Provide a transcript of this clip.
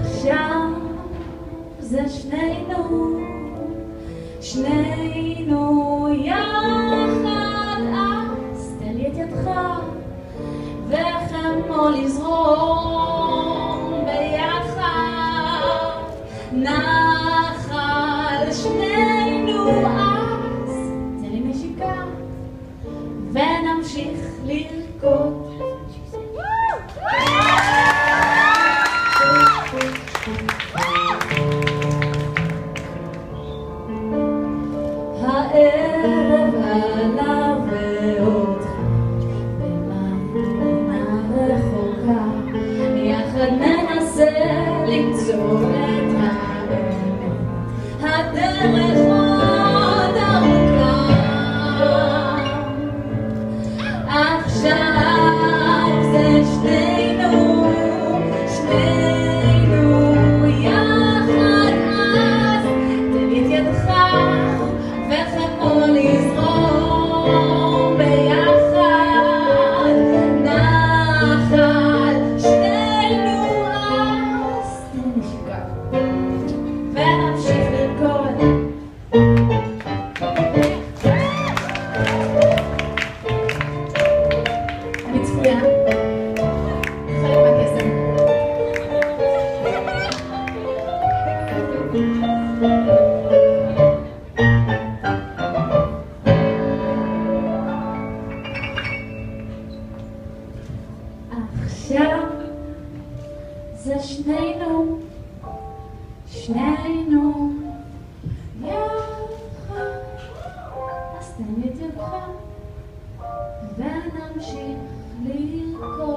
עכשיו זה שנינו, שנינו יחד, לזרום ביחד, נחל שנינו, אז לי נשיקה, ונמשיך לרקוד. ונמשיך לרקוד אני צפויה. חלק מהקסם. עכשיו זה שנינו, שנינו יחד, אז תן את ידך ונמשיך לרקוד.